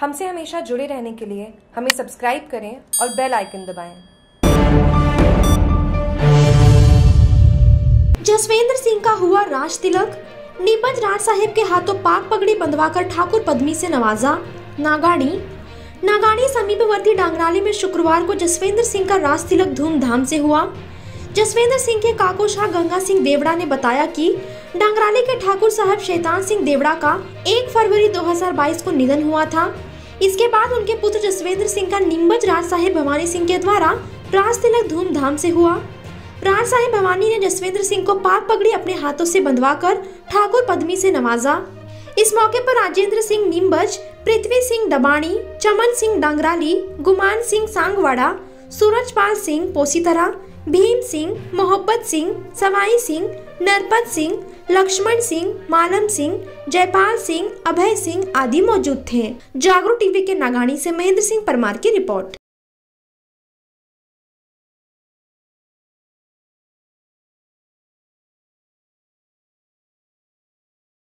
हमसे हमेशा जुड़े रहने के लिए हमें सब्सक्राइब करें और बेल आइकन दबाएँ। जसवेंद्र सिंह का हुआ राज तिलक। नीपज राज साहिब के हाथों पाक पगड़ी बंधवाकर ठाकुर पद्मी से नवाजा। नागाड़ी नागाड़ी समीपवर्ती डांगराली में शुक्रवार को जसवेंद्र सिंह का राज तिलक धूमधाम से हुआ। जसवेंद्र सिंह के काको शाह गंगा सिंह देवड़ा ने बताया कि डांगराली के ठाकुर साहब शैतान सिंह देवड़ा का 1 फरवरी 2022 को निधन हुआ था। इसके बाद उनके पुत्र जसवेंद्र सिंह का निम्बज राज साहिब भवानी सिंह के द्वारा राज तिलक धूमधाम से हुआ। राज साहिब भवानी ने जसवेंद्र सिंह को पाक पगड़ी अपने हाथों से बंधवाकर ठाकुर पद्मी से नवाजा। इस मौके पर राजेंद्र सिंह निम्बज, पृथ्वी सिंह दबाणी, चमन सिंह डांगराली, गुमान सिंह सांगवाड़ा, सूरजपाल सिंह पोसीतरा, भीम सिंह, मोहब्बत सिंह, सवाई सिंह, नरपत सिंह लक्ष्मण सिंह मालम सिंह, जयपाल सिंह, अभय सिंह आदि मौजूद थे। जागरूक टीवी के नागानी से महेंद्र सिंह परमार की रिपोर्ट।